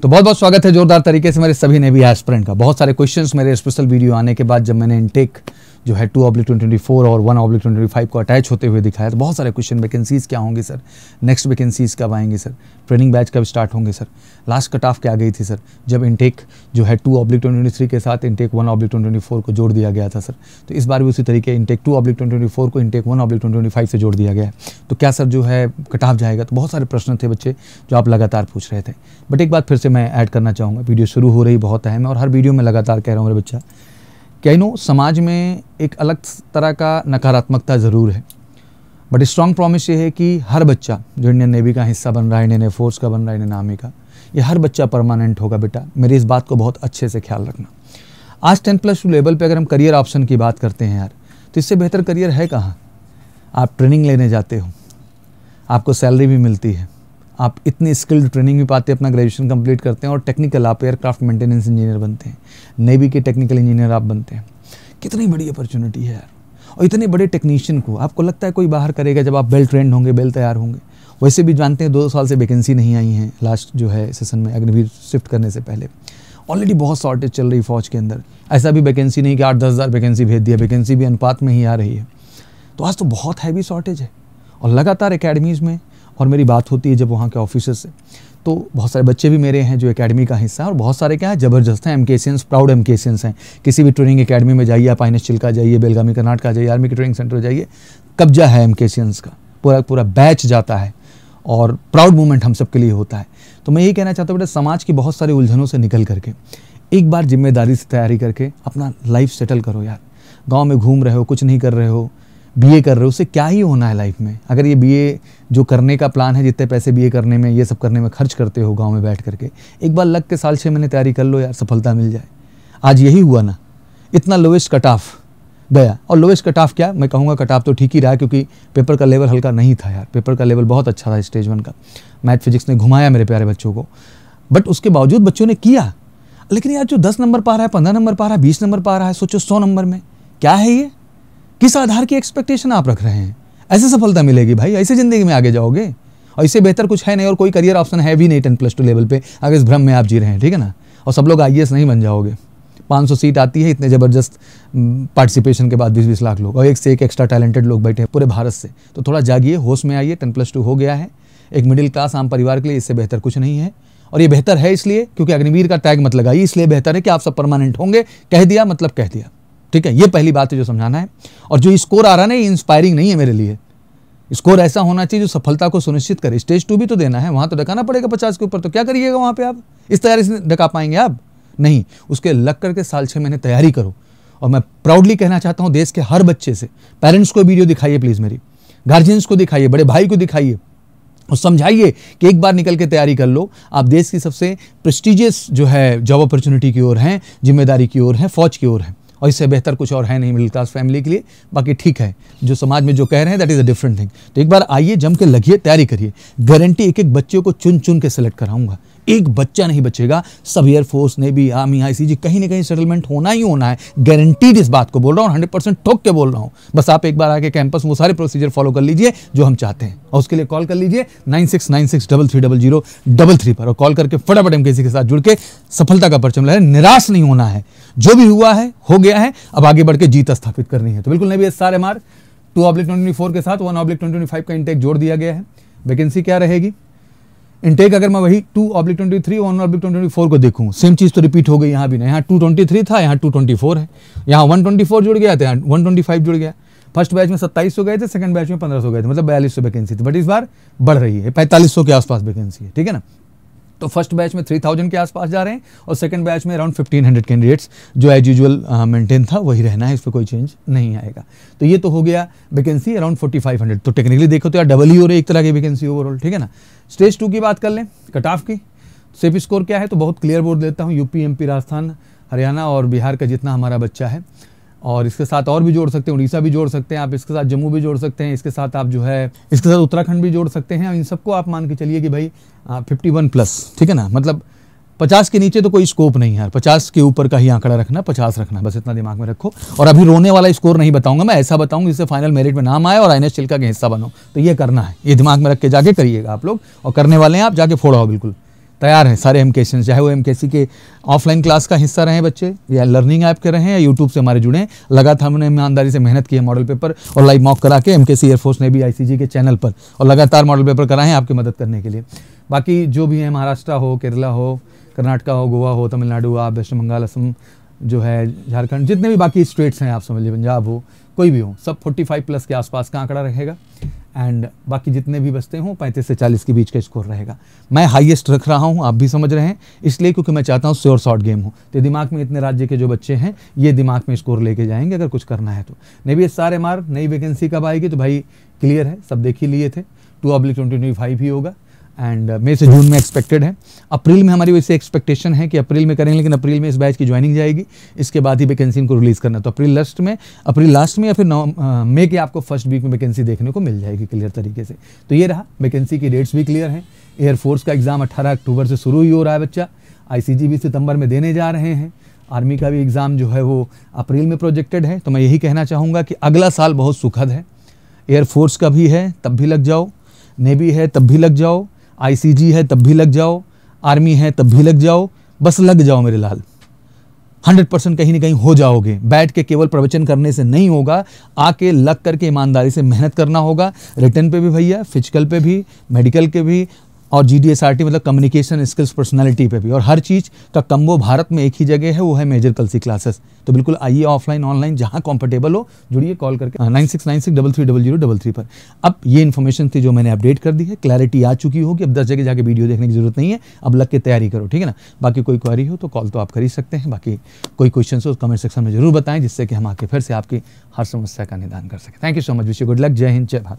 तो बहुत बहुत स्वागत है जोरदार तरीके से मेरे सभी नेवी एस्पिरेंट का। बहुत सारे क्वेश्चंस मेरे स्पेशल वीडियो आने के बाद जब मैंने इनटेक जो है टू ऑब्लिक ट्वेंटी फोर और वन ऑब्लिक ट्वेंटी फाइव को अटैच होते हुए दिखाया। तो बहुत सारे क्वेश्चन वैकेंसीज क्या होंगे सर नेक्स्ट वैकेंसीज कब आएँगे सर ट्रेनिंग बैच कब स्टार्ट होंगे सर लास्ट कट ऑफ़ क्या गई थी सर जब इनटेक जो है टू ऑब्लिक ट्वेंटी थ्री के साथ intake one oblique twenty four को जोड़ दिया गया था सर तो इस बार भी उसी तरीके intake two oblique twenty four को intake one oblique twenty five से जोड़ दिया गया तो क्या सर जो है कट ऑफ़ जाएगा? तो बहुत सारे प्रश्न थे बच्चे जो आप लगातार पूछ रहे थे। बट एक बात फिर से मैं ऐड करना चाहूँगा। वीडियो शुरू हो रही बहुत अहम है और हर वीडियो में लगातार कह रहा हूँ मेरे बच्चा क्या नो समाज में एक अलग तरह का नकारात्मकता ज़रूर है? बट स्ट्रॉन्ग प्रॉमिस ये है कि हर बच्चा जो इंडियन नेवी का हिस्सा बन रहा है इंडियन एयरफोर्स का बन रहा है इंडियन आर्मी का, ये हर बच्चा परमानेंट होगा बेटा। मेरी इस बात को बहुत अच्छे से ख्याल रखना। आज टेन प्लस टू लेवल पे अगर हम करियर ऑप्शन की बात करते हैं यार तो इससे बेहतर करियर है कहाँ? आप ट्रेनिंग लेने जाते हो, आपको सैलरी भी मिलती है। आप इतनी स्किल्ड ट्रेनिंग भी पाते हैं, अपना ग्रेजुएशन कंप्लीट करते हैं और टेक्निकल आप एयरक्राफ्ट मेंटेनेंस इंजीनियर बनते हैं। नेवी के टेक्निकल इंजीनियर आप बनते हैं। कितनी बड़ी अपॉर्चुनिटी है यार। और इतने बड़े टेक्नीशियन को आपको लगता है कोई बाहर करेगा जब आप बेल ट्रेंड होंगे बेल तैयार होंगे। वैसे भी जानते हैं दो साल से वैकेंसी नहीं आई है लास्ट जो है सेशन में अग्निवीर शिफ्ट करने से पहले। ऑलरेडी बहुत शॉर्टेज चल रही फौज के अंदर। ऐसा भी वैकेंसी नहीं कि आठ दस हज़ार वैकेंसी भेज दिया वैकेंसी भी अनुपात में ही आ रही है। तो आज तो बहुत हैवी शॉर्टेज है। और लगातार अकेडमीज़ में और मेरी बात होती है जब वहाँ के ऑफिसर से। तो बहुत सारे बच्चे भी मेरे हैं जो एकेडमी का हिस्सा है और बहुत सारे क्या है, ज़बरदस्त हैं एम के प्राउड एम के हैं। किसी भी ट्रेनिंग एकेडमी में जाइए, आप आइनस चिल्का जाइए बेलगामी कर्नाटका जाइए आर्मी के ट्रेनिंग सेंटर जाइए, कब्जा है एम के का। पूरा पूरा बैच जाता है और प्राउड मोमेंट हम सबके लिए होता है। तो मैं यही कहना चाहता हूँ बेटा, समाज की बहुत सारी उलझनों से निकल करके, एक बार ज़िम्मेदारी से तैयारी करके अपना लाइफ सेटल करो यार। गाँव में घूम रहे हो, कुछ नहीं कर रहे हो बीए कर रहे हो, उससे क्या ही होना है लाइफ में? अगर ये बीए जो करने का प्लान है, जितने पैसे बीए करने में, ये सब करने में खर्च करते हो गाँव में बैठ करके, एक बार लग के साल छः महीने तैयारी कर लो यार, सफलता मिल जाए। आज यही हुआ ना। इतना लोवेस्ट कट ऑफ़ गया। और लोवेस्ट कट ऑफ़ क्या? मैं कहूँगा कट ऑफ़ तो ठीक ही रहा, क्योंकि पेपर का लेवल हल्का नहीं था यार। पेपर का लेवल बहुत अच्छा था स्टेज वन का। मैथ फिजिक्स ने घुमाया मेरे प्यारे बच्चों को। बट उसके बावजूद बच्चों ने किया। लेकिन यार जो दस नंबर पा रहा है, पंद्रह नंबर पा रहा है, बीस नंबर पा रहा है, सोचो सौ नंबर में। क्या है ये? किस आधार की एक्सपेक्टेशन आप रख रहे हैं? ऐसे सफलता मिलेगी भाई, ऐसे ज़िंदगी में आगे जाओगे। और इससे बेहतर कुछ है नहीं और कोई करियर ऑप्शन है भी नहीं टेन प्लस टू लेवल पे अगर इस भ्रम में आप जी रहे हैं, ठीक है ना? और सब लोग आई नहीं बन जाओगे। 500 सीट आती है, इतने ज़बरदस्त पार्टिसिपेशन के बाद बीस बीस लाख लोग, और एक से एक एक्स्ट्रा टैलेंटेड लोग बैठे हैं पूरे भारत से। तो थोड़ा जागिए, होश में आइए टेन प्लस टू हो गया है। एक मिडिल क्लास आम परिवार के लिए इससे बेहतर कुछ नहीं है। और ये बेहतर है इसलिए क्योंकि अग्निवीर का टैग मत लगाइए, इसलिए बेहतर है कि आप सब परमानेंट होंगे। कह दिया मतलब कह दिया। ठीक है, ये पहली बात है जो समझाना है। और जो स्कोर आ रहा ना, ये इंस्पायरिंग नहीं है मेरे लिए। स्कोर ऐसा होना चाहिए जो सफलता को सुनिश्चित करे। स्टेज टू भी तो देना है, वहाँ तो डकाना पड़ेगा पचास के ऊपर तो क्या करिएगा वहाँ पे आप? इस तैयारी से डका पाएँगे आप? नहीं, उसके लग करके साल छः महीने तैयारी करो। और मैं प्राउडली कहना चाहता हूँ, देश के हर बच्चे से पेरेंट्स को वीडियो दिखाइए प्लीज़ मेरी। गार्जियंस को दिखाइए, बड़े भाई को दिखाइए। और समझाइए कि एक बार निकल के तैयारी कर लो। आप देश की सबसे प्रेस्टिजियस जो है जॉब अपॉर्चुनिटी की ओर हैं, ज़िम्मेदारी की ओर हैं, फौज की ओर हैं। और इससे बेहतर कुछ और है नहीं मिडिल क्लास फैमिली के लिए, बाकी ठीक है। जो समाज में जो कह रहे हैं that is a different thing तो एक बार आइए, जम के लगिए, तैयारी करिए। गारंटी एक एक बच्चे को चुन चुन के सेलेक्ट कराऊँगा। एक बच्चा नहीं बचेगा। सब एयरफोर्स ने भी, आर्मी आईसीजी कहीं ना कहीं सेटलमेंट होना ही होना है। गारंटीड इस बात को बोल रहा हूँ हंड्रेड परसेंट ठोक के बोल रहा हूँ। बस आप एक बार आके कैंपस वो सारे प्रोसीजर फॉलो कर लीजिए, जो हम चाहते हैं। और उसके लिए कॉल कर लीजिए nine six nine six double three double zero double three पर। और कॉल करके फटाफट एम के साथ जुड़ के सफलता का परचम लाए निराश नहीं होना है। जो भी हुआ है, हो गया है। अब आगे बढ़ के जीत स्थापित करनी है। तो बिल्कुल नहीं सारे मार टू ऑब्लिक ट्वेंटी के साथ वन ऑब्लिक ट्वेंटी का इंटेक जोड़ दिया गया है। वैकेंसी क्या रहेगी? इनटेक अगर मैं वही two oblique twenty three one oblique twenty four को देखूँ सेम चीज़ तो रिपीट हो गई यहाँ भी ना। यहाँ टू ट्वेंटी थ्री था, यहाँ टू ट्वेंटी फोर है। यहाँ वन ट्वेंटी फोर जुड़ गया था, यहाँ वन ट्वेंटी फाइव जुड़ गया। फ़र्स्ट बैच में सत्ताईस सौ गए थे सेकंड बैच में पंद्रह सौ गए थे मतलब बयालीस सौ वैकेंसी थी। बट इस बार बढ़ रही है, पैंतालीस सौ के आसपास वैकेंसी है, ठीक है ना? तो फ़र्स्ट बैच में थ्री थाउज़ेंड के आसपास जा रहे हैं और सेकंड बैच में अराउंड फिफ्टीन हंड्रेड कैंडिडेट्स जो एज यूजल मेंटेन था, वही रहना है, इस पर कोई चेंज नहीं आएगा। तो ये तो हो गया vacancy around forty five hundred तो टेक्निकली देखो तो यार डबल ही हो रही एक तरह की वैकेंसी ओवरऑल ठीक है ना? स्टेज टू की बात कर लें कट ऑफ़ की सेफ़ स्कोर क्या है? तो बहुत क्लियर बोर्ड देता हूँ यूपी एमपी राजस्थान हरियाणा और बिहार का जितना हमारा बच्चा है। और इसके साथ और भी जोड़ सकते हैं, उड़ीसा भी जोड़ सकते हैं, आप इसके साथ जम्मू भी जोड़ सकते हैं, इसके साथ आप जो है, इसके साथ उत्तराखंड भी जोड़ सकते हैं इन सबको आप मान के चलिए कि भाई फिफ्टी वन प्लस ठीक है ना? मतलब पचास के नीचे तो कोई स्कोप नहीं है पचास के ऊपर का ही आंकड़ा रखना, पचास रखना, बस इतना दिमाग में रखो। और अभी रोने वाला स्कोर नहीं बताऊँगा मैं, ऐसा बताऊँगा जिससे फाइनल मेरिट में नाम आए और आई चिल्का के हिस्सा बनो। तो ये करना है, ये दिमाग में रख के जाके करिएगा आप लोग, और करने वाले हैं आप, जाके फोड़ाओ बिल्कुल। तैयार हैं सारे एम चाहे वो एम के ऑफलाइन क्लास का हिस्सा रहे बच्चे, या लर्निंग ऐप के रहे हैं, या यूट्यूब से हमारे जुड़े हैं। लगातार हमने ईमानदारी से मेहनत की है मॉडल पेपर और लाइव मॉक करा के एम के एयरफोर्स ने भी आईसीजी के चैनल पर और लगातार मॉडल पेपर कराए हैं आपकी मदद करने के लिए। बाकी जो भी है, महाराष्ट्र हो, केरला हो, कर्नाटका हो, गोवा हो, तमिलनाडु हो, आप वेस्ट बंगाल, असम जो है, झारखंड, जितने भी बाकी स्टेट्स हैं, आप समझ लीजिए पंजाब हो, कोई भी हो, सब 45 प्लस के आसपास का आंकड़ा रहेगा। एंड बाकी जितने भी बचते हों, पैंतीस से चालीस के बीच का स्कोर रहेगा। मैं हाईएस्ट रख रहा हूँ, आप भी समझ रहे हैं। इसलिए क्योंकि मैं चाहता हूँ श्योर शॉर्ट गेम हो। तो दिमाग में इतने राज्य के जो बच्चे हैं, ये दिमाग में स्कोर लेके जाएँगे अगर कुछ करना है तो। नहीं भी सारे मार्ग नई वैकेंसी कब आएगी? तो भाई क्लियर है, सब देख ही लिए थे। टू अब्लिक ट्वेंटी ही होगा। एंड मई uh, से जून में एक्सपेक्टेड है। अप्रैल में हमारी वैसे एक्सपेक्टेशन है कि अप्रैल में करेंगे लेकिन अप्रैल में इस बैच की ज्वाइनिंग जाएगी। इसके बाद ही वैकेंसी इनको रिलीज़ करना तो अप्रैल लास्ट में अप्रैल लास्ट में या फिर नौ मई के आपको फ़र्स्ट वीक में वैकेंसी देखने को मिल जाएगी क्लियर तरीके से। तो ये रहा वैकेंसी की डेट्स भी क्लियर हैं। एयरफोर्स का एग्ज़ाम अट्ठारह अक्टूबर से शुरू ही हो रहा है बच्चा। आई भी सितंबर में देने जा रहे हैं। आर्मी का भी एग्ज़ाम जो है वो अप्रैल में प्रोजेक्टेड है। तो मैं यही कहना चाहूँगा कि अगला साल बहुत सुखद है। एयरफोर्स का भी है तब भी लग जाओ। नेवी है तब भी लग जाओ। आईसीजी है, तब भी लग जाओ। आर्मी है, तब भी लग जाओ। बस लग जाओ मेरे लाल। हंड्रेड परसेंट कहीं ना कहीं हो जाओगे। बैठ के केवल प्रवचन करने से नहीं होगा। आके लग करके ईमानदारी से मेहनत करना होगा। रिटर्न पे भी भैया, फ़िज़िकल पे भी, मेडिकल के भी। और G D S R T मतलब कम्युनिकेशन स्किल्स पर्सनैलिटी पे भी। और हर चीज़ का कम्बो भारत में एक ही जगह है, वो है मेजर कलसी क्लासेस तो बिल्कुल आइए ऑफलाइन ऑनलाइन जहाँ कंफर्टेबल हो, जुड़िए कॉल करके। Nine six nine six double three double zero double three पर। अब ये इन्फॉर्मेशन थी जो मैंने अपडेट कर दी है। क्लैरिटी आ चुकी होगी। अब दस जगह जाके वीडियो देखने की ज़रूरत नहीं है। अब लग के तैयारी करो, ठीक है ना? बाकी कोई क्वारी हो तो कॉल तो आप कर ही सकते हैं। बाकी कोई क्वेश्चन हो कमेंट सेक्शन में ज़रूर बताएँ, जिससे कि हम आके फिर से आपकी हर समस्या का निदान कर सकें। Thank you so much wish good luck जय हिंद, जय भारत।